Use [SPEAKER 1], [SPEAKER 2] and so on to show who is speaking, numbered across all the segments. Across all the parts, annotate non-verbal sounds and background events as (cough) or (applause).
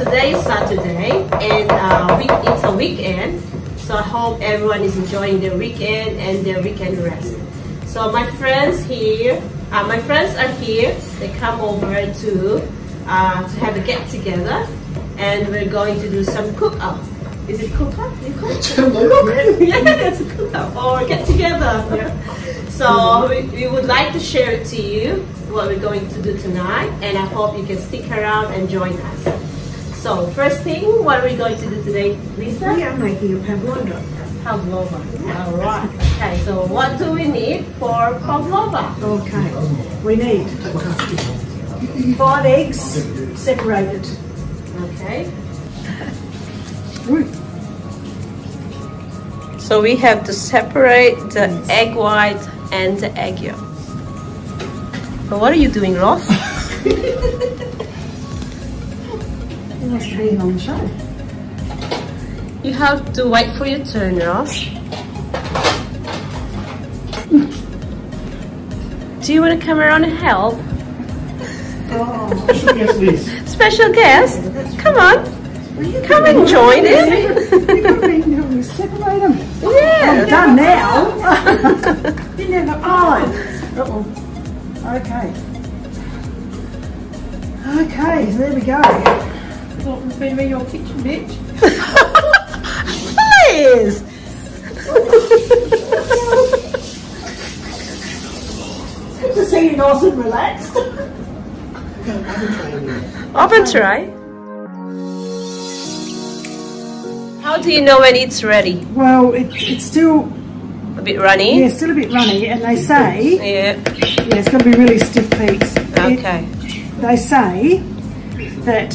[SPEAKER 1] today is Saturday and uh, week, it's a weekend. So I hope everyone is enjoying their weekend and their weekend rest. So my friends here, uh, my friends are here. They come over to uh, to have a get together, and we're going to do some cook up. Is it cook up? You cook? (laughs) (laughs) yeah, it's a cook up or get together. Yeah. So we, we would like to share it to you what we're going to do tonight, and I hope you can stick around and join us. So first thing, what are we going to do today, Lisa?
[SPEAKER 2] We are making a pavlova.
[SPEAKER 1] Pavlova. All right. Okay. So what do we need for pavlova?
[SPEAKER 2] Okay. We need five eggs separated.
[SPEAKER 1] Okay. (laughs) So we have to separate the egg white and the egg yolk. But what are you doing, Ross? (laughs)
[SPEAKER 2] Nice being on the show.
[SPEAKER 1] You have to wait for your turn, Ross. (laughs) Do you want to come around and help?
[SPEAKER 2] Oh,
[SPEAKER 3] Yes, please.
[SPEAKER 1] Special guest? Come on, You come and join in.
[SPEAKER 2] you got to be help me separate them. I'm
[SPEAKER 1] Yeah.
[SPEAKER 2] done now. (laughs) you never five. Uh-oh. Okay. Okay, so there we go.
[SPEAKER 4] Was going to be your kitchen, bitch.
[SPEAKER 1] Please.
[SPEAKER 2] Good to see you nice and relaxed.
[SPEAKER 1] Open try. How do you know when it's ready?
[SPEAKER 2] Well, it, it's still,
[SPEAKER 1] A bit runny?
[SPEAKER 2] yeah, still a bit runny, and they say,
[SPEAKER 1] Yeah.
[SPEAKER 2] yeah, it's got to be really stiff peaks. It-
[SPEAKER 1] Okay.
[SPEAKER 2] they say that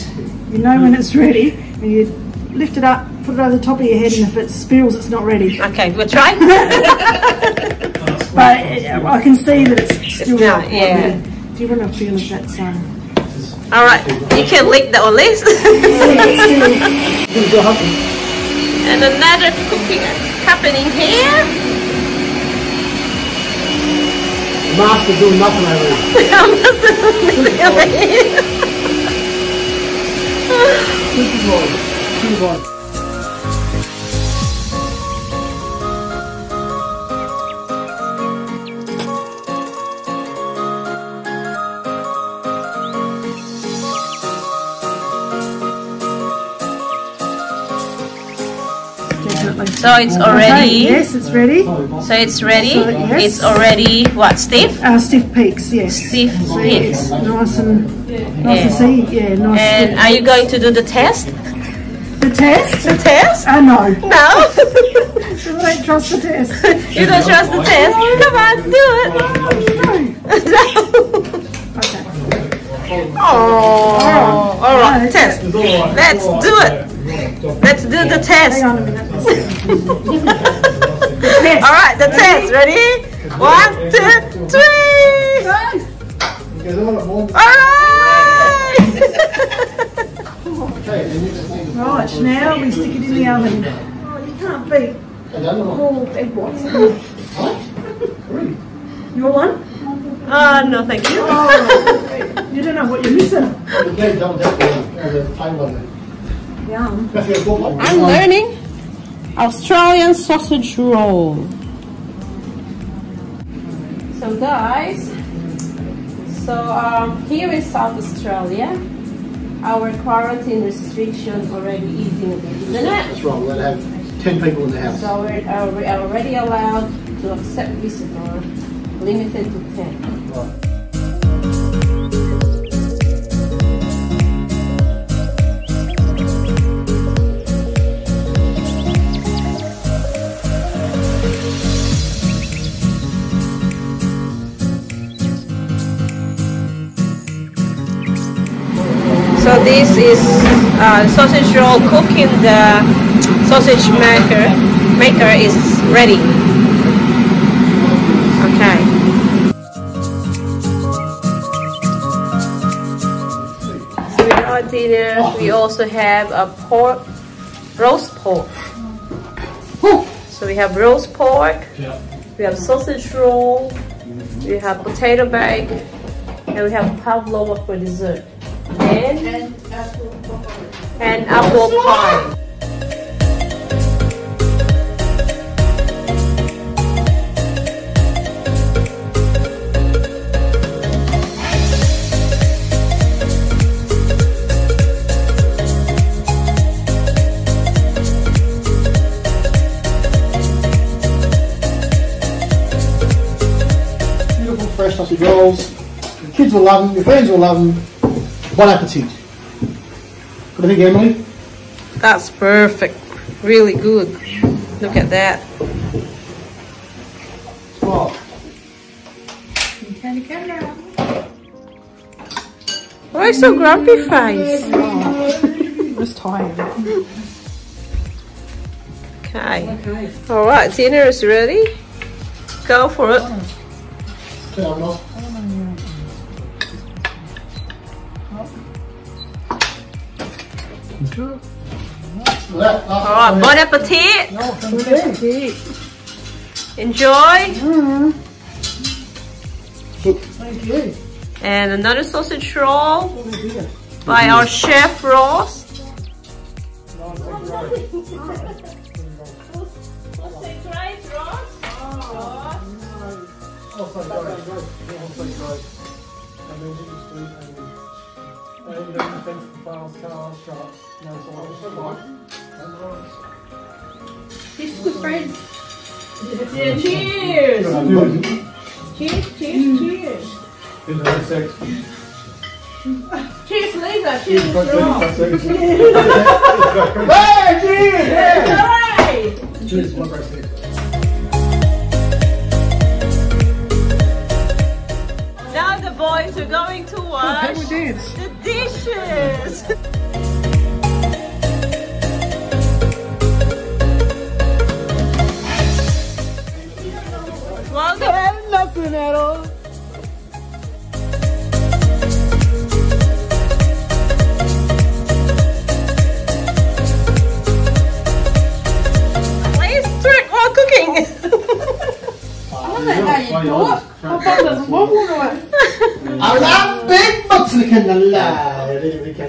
[SPEAKER 2] you know when it's ready and you lift it up, put it over the top of your head, and if it spills, it's not ready.
[SPEAKER 1] Okay, we'll try. (laughs)
[SPEAKER 2] But I can see that it's still
[SPEAKER 1] not,
[SPEAKER 2] not quite
[SPEAKER 1] yeah.
[SPEAKER 2] ready. Do you want to feel if that's um?
[SPEAKER 1] All right, you can lick the olives. and another cooking happening here.
[SPEAKER 3] Master doing nothing over here. (laughs) (laughs) Wrong. This is wrong.
[SPEAKER 1] So it's
[SPEAKER 2] Okay,
[SPEAKER 1] already.
[SPEAKER 2] yes, it's ready.
[SPEAKER 1] So it's ready.
[SPEAKER 2] So, yes.
[SPEAKER 1] It's already what stiff?
[SPEAKER 2] Uh, stiff peaks, yes.
[SPEAKER 1] Stiff
[SPEAKER 2] See,
[SPEAKER 1] peaks.
[SPEAKER 2] nice and nice and yeah, nice.
[SPEAKER 1] And are you going to do the test?
[SPEAKER 2] the test?
[SPEAKER 1] The test?
[SPEAKER 2] Uh, no.
[SPEAKER 1] No. (laughs)
[SPEAKER 2] I don't trust the test.
[SPEAKER 1] you don't trust the test? Come on, do it.
[SPEAKER 2] no. (laughs) Okay.
[SPEAKER 1] Oh, all right.
[SPEAKER 2] No,
[SPEAKER 1] Test.
[SPEAKER 3] It's all right.
[SPEAKER 1] Let's do it. Let's do the test.
[SPEAKER 2] Hang on a minute. (laughs)
[SPEAKER 1] All right, the test. Ready? One, two, three.
[SPEAKER 3] Okay, the one at home.
[SPEAKER 1] All right.
[SPEAKER 3] Okay, and you just need to-
[SPEAKER 2] Right, now we stick it in the oven. Oh, you can't beat
[SPEAKER 3] I don't know.
[SPEAKER 2] all egg whites.
[SPEAKER 3] Three.
[SPEAKER 2] Your one?
[SPEAKER 1] Oh, no, thank you.
[SPEAKER 2] Oh, you don't know what you're missing.
[SPEAKER 3] You get double that one. There's a time on it.
[SPEAKER 2] Yum.
[SPEAKER 3] That's your goal line.
[SPEAKER 4] I'm learning Australian sausage roll.
[SPEAKER 1] So guys, so um, here in South Australia, our quarantine restrictions already easing a bit, isn't it?
[SPEAKER 3] That's wrong. We're going to have 10 people in the house.
[SPEAKER 1] So we're, uh, we're already allowed to accept visitors, limited to 10.
[SPEAKER 3] Right.
[SPEAKER 1] This is uh, sausage roll cooking the sausage maker. Maker is ready. Okay. So with our dinner, we also have a pork, roast pork. So we have roast pork, we have sausage roll, we have potato bag, and we have pavlova for dessert. And
[SPEAKER 5] and apple pie.
[SPEAKER 3] Beautiful fresh sausage rolls. The kids will love them, your friends will love them. Bon appetit. What do you think, Emily?
[SPEAKER 1] That's perfect. Really good. Look at that.
[SPEAKER 3] Smile.
[SPEAKER 1] Why so grumpy face?
[SPEAKER 4] Just tired.
[SPEAKER 1] Okay. All right, dinner is ready. Go for it. Right, bon appetit. Enjoy. And another sausage roll by our chef Ross.
[SPEAKER 3] Also (laughs) then defense for files, cars, no so
[SPEAKER 1] He's good friends.
[SPEAKER 5] Cheers!
[SPEAKER 1] Cheers, cheers, cheers. Cheers, Lisa. Cheers,
[SPEAKER 3] Hey, cheers!
[SPEAKER 5] Alright!
[SPEAKER 3] Cheers, one.
[SPEAKER 1] Now the boys are going to wash
[SPEAKER 4] we dance.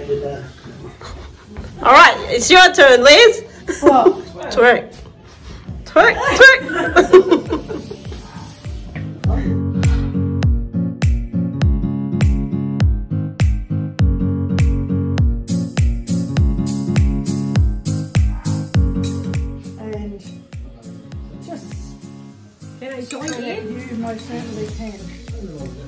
[SPEAKER 3] Do that.
[SPEAKER 1] All right, it's your turn, Liz. Twerk. Twerk, twerk. (laughs) (laughs)
[SPEAKER 4] it. You most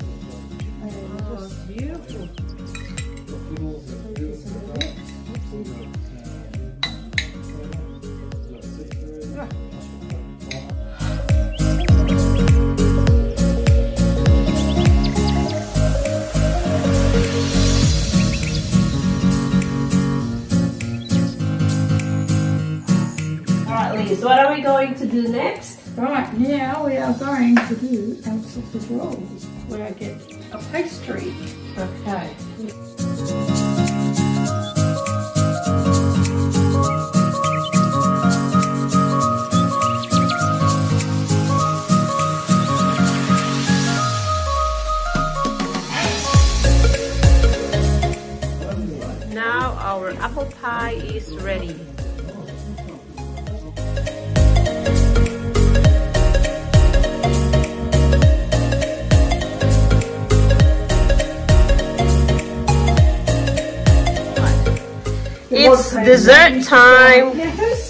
[SPEAKER 5] are we going to do next?
[SPEAKER 2] Right, now we are going to do our sausage rolls where I get a pastry.
[SPEAKER 5] Okay.
[SPEAKER 1] Now our apple pie is ready. It's dessert time.